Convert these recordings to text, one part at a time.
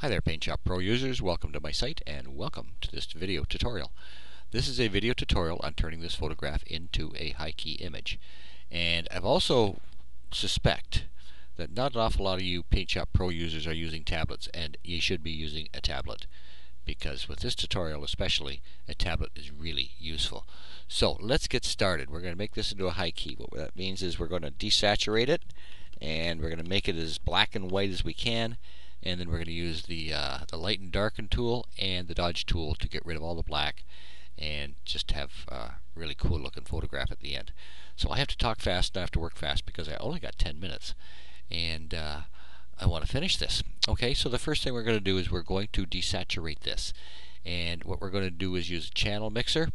Hi there Paint Shop Pro users, welcome to my site and welcome to this video tutorial. This is a video tutorial on turning this photograph into a high key image. And I've also suspect that not an awful lot of you Paint Shop Pro users are using tablets and you should be using a tablet because with this tutorial especially a tablet is really useful. So let's get started. We're going to make this into a high key. What that means is we're going to desaturate it and we're going to make it as black and white as we can and then we're going to use the uh, the light and darken tool and the dodge tool to get rid of all the black and just have a really cool looking photograph at the end. So I have to talk fast and I have to work fast because I only got 10 minutes and uh, I want to finish this. Okay, so the first thing we're going to do is we're going to desaturate this and what we're going to do is use a channel mixer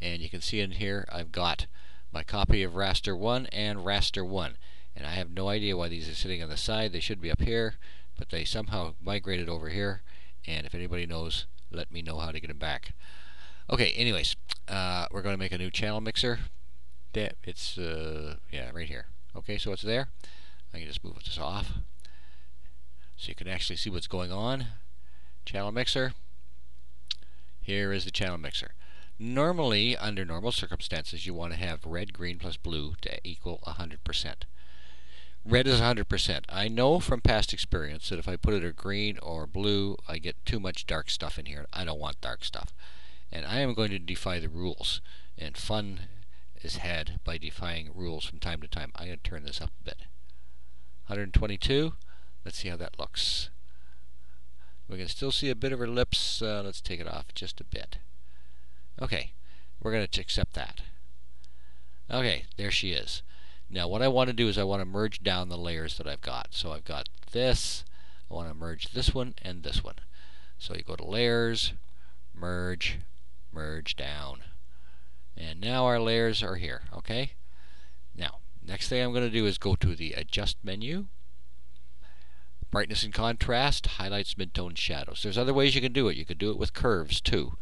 and you can see in here I've got my copy of raster 1 and raster 1 and I have no idea why these are sitting on the side. They should be up here but they somehow migrated over here and if anybody knows let me know how to get them back. Okay anyways uh, we're going to make a new channel mixer. That it's uh, yeah right here. Okay so it's there. I can just move this off. So you can actually see what's going on. Channel mixer. Here is the channel mixer. Normally under normal circumstances you want to have red green plus blue to equal 100% Red is 100%. I know from past experience that if I put it a green or blue, I get too much dark stuff in here. I don't want dark stuff. And I am going to defy the rules. And fun is had by defying rules from time to time. I'm going to turn this up a bit. 122. Let's see how that looks. We can still see a bit of her lips. Uh, let's take it off just a bit. Okay, we're going to accept that. Okay, there she is. Now what I want to do is I want to merge down the layers that I've got. So I've got this, I want to merge this one and this one. So you go to layers, merge, merge down. And now our layers are here, okay? Now, next thing I'm going to do is go to the adjust menu, brightness and contrast, highlights, midtone, shadows. There's other ways you can do it. You could do it with curves too.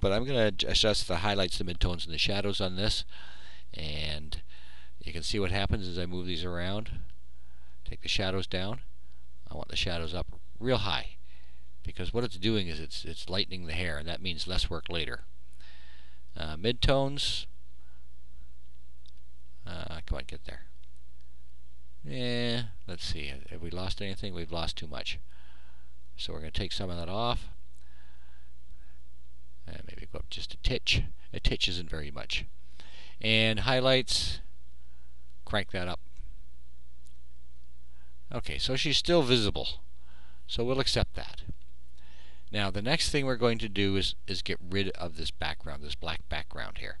But I'm going to adjust the highlights, the midtones, and the shadows on this. And you can see what happens as I move these around. Take the shadows down. I want the shadows up real high because what it's doing is it's it's lightening the hair and that means less work later. Uh, midtones. Uh, come on, get there. Yeah, let's see. Have we lost anything? We've lost too much. So we're going to take some of that off. And maybe go up just a titch. A titch isn't very much. And highlights, crank that up. Okay, so she's still visible. So we'll accept that. Now the next thing we're going to do is, is get rid of this background, this black background here.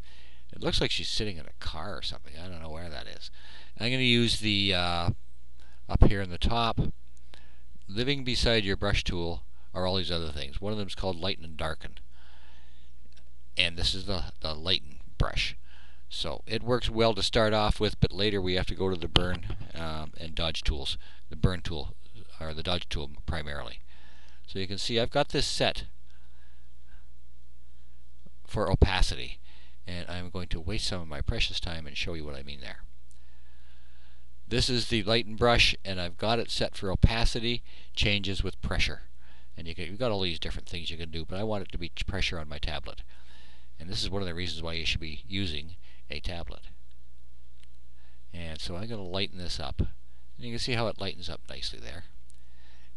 It looks like she's sitting in a car or something. I don't know where that is. I'm going to use the, uh, up here in the top, living beside your brush tool are all these other things. One of them is called lighten and darken. And this is the, the lighten brush. So it works well to start off with, but later we have to go to the burn um, and dodge tools. The burn tool, or the dodge tool primarily. So you can see I've got this set for opacity. And I'm going to waste some of my precious time and show you what I mean there. This is the lighten brush, and I've got it set for opacity, changes with pressure. And you have got all these different things you can do, but I want it to be pressure on my tablet. And this is one of the reasons why you should be using a tablet. And so I'm going to lighten this up. And you can see how it lightens up nicely there.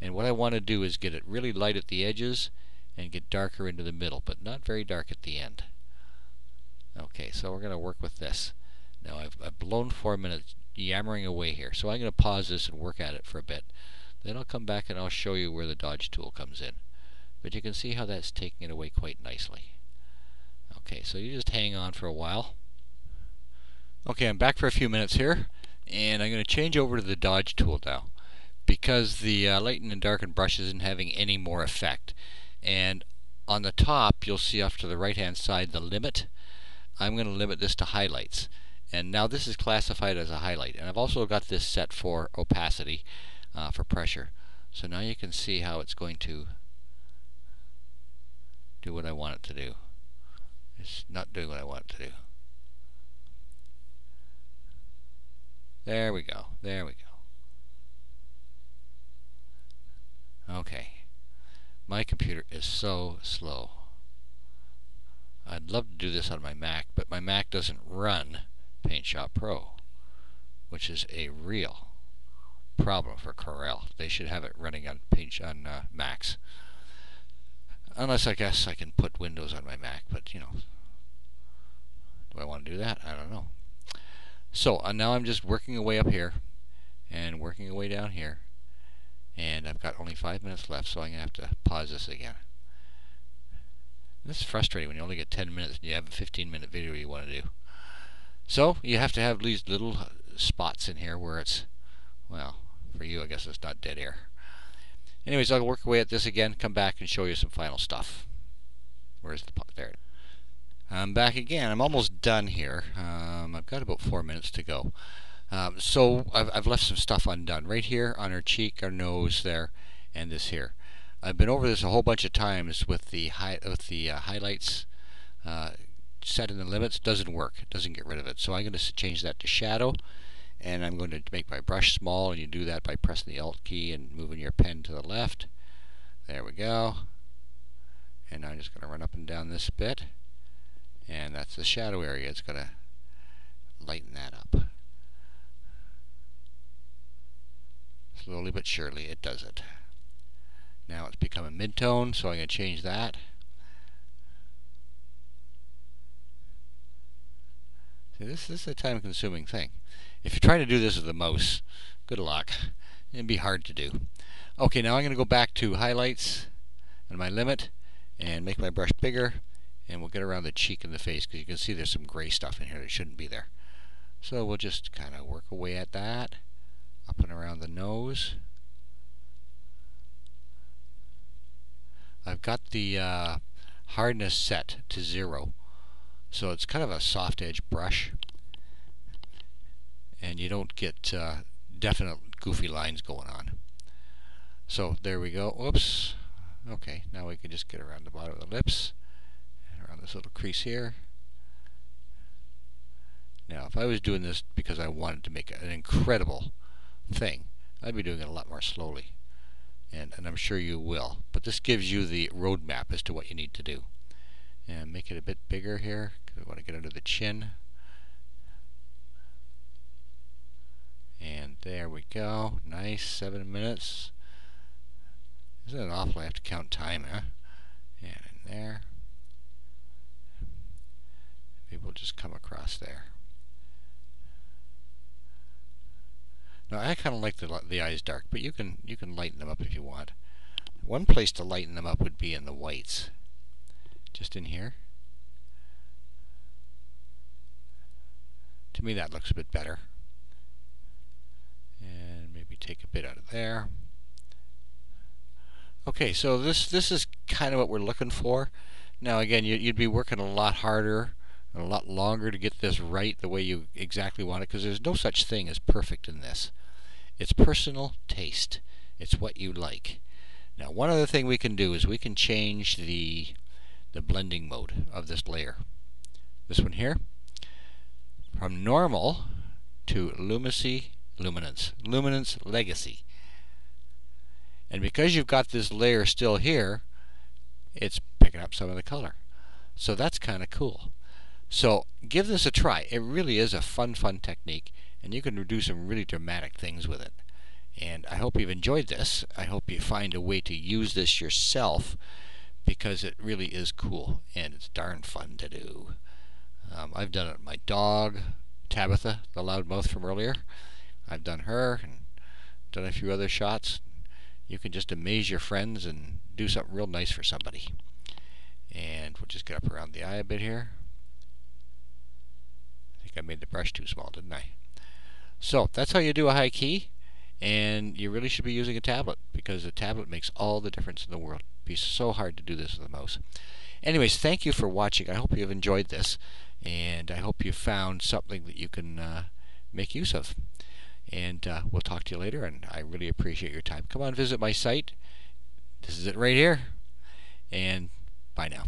And what I want to do is get it really light at the edges and get darker into the middle, but not very dark at the end. Okay, so we're going to work with this. Now I've, I've blown four minutes yammering away here, so I'm going to pause this and work at it for a bit. Then I'll come back and I'll show you where the dodge tool comes in. But you can see how that's taking it away quite nicely. Okay, so you just hang on for a while. Okay, I'm back for a few minutes here, and I'm going to change over to the dodge tool now because the uh, lighten and darken brush isn't having any more effect. And on the top, you'll see off to the right hand side the limit. I'm going to limit this to highlights. And now this is classified as a highlight. And I've also got this set for opacity uh, for pressure. So now you can see how it's going to do what I want it to do. It's not doing what I want it to do. There we go. There we go. Okay. My computer is so slow. I'd love to do this on my Mac, but my Mac doesn't run PaintShop Pro, which is a real problem for Corel. They should have it running on Paint on uh, Macs. Unless I guess I can put Windows on my Mac, but you know, do I want to do that? I don't know. So uh, now I'm just working away up here and working away down here. And I've got only five minutes left, so I'm going to have to pause this again. This is frustrating when you only get 10 minutes and you have a 15 minute video you want to do. So you have to have these little spots in here where it's, well, for you I guess it's not dead air. Anyways, I'll work away at this again, come back and show you some final stuff. Where's the, there I'm back again. I'm almost done here. Um, I've got about four minutes to go. Um, so I've, I've, left some stuff undone. Right here on her cheek, her nose there, and this here. I've been over this a whole bunch of times with the high, with the uh, highlights uh, set in the limits. Doesn't work. It doesn't get rid of it. So I'm going to change that to shadow. And I'm going to make my brush small. And you do that by pressing the Alt key and moving your pen to the left. There we go. And I'm just going to run up and down this bit. And that's the shadow area. It's going to lighten that up. Slowly but surely it does it. Now it's become a midtone, so I'm going to change that. See, this, this is a time-consuming thing. If you're trying to do this with the mouse, good luck. It'd be hard to do. Okay, now I'm going to go back to highlights and my limit and make my brush bigger and we'll get around the cheek and the face because you can see there's some gray stuff in here that shouldn't be there. So we'll just kind of work away at that up and around the nose. I've got the uh, hardness set to zero so it's kind of a soft edge brush and you don't get uh, definite goofy lines going on. So there we go. Oops. Okay, now we can just get around the bottom of the lips this little crease here. Now, if I was doing this because I wanted to make an incredible thing, I'd be doing it a lot more slowly. And, and I'm sure you will. But this gives you the roadmap as to what you need to do. And make it a bit bigger here, because we want to get under the chin. And there we go. Nice, seven minutes. Isn't it awful? I have to count time, huh? And in there. Maybe we'll just come across there. Now I kind of like the the eyes dark, but you can you can lighten them up if you want. One place to lighten them up would be in the whites. Just in here. To me that looks a bit better. And maybe take a bit out of there. Okay, so this this is kind of what we're looking for. Now again, you, would be working a lot harder a lot longer to get this right the way you exactly want it because there's no such thing as perfect in this. It's personal taste. It's what you like. Now, one other thing we can do is we can change the the blending mode of this layer. This one here, from normal to luminosity, luminance, luminance legacy. And because you've got this layer still here, it's picking up some of the color. So that's kind of cool. So give this a try. It really is a fun, fun technique and you can do some really dramatic things with it. And I hope you've enjoyed this. I hope you find a way to use this yourself because it really is cool and it's darn fun to do. Um, I've done it with my dog, Tabitha, the loudmouth from earlier. I've done her and done a few other shots. You can just amaze your friends and do something real nice for somebody. And we'll just get up around the eye a bit here. I made the brush too small, didn't I? So that's how you do a high key and you really should be using a tablet because a tablet makes all the difference in the world. It'd be so hard to do this with a mouse. Anyways, thank you for watching. I hope you have enjoyed this and I hope you found something that you can uh, make use of. And uh, we'll talk to you later and I really appreciate your time. Come on, visit my site. This is it right here. And bye now.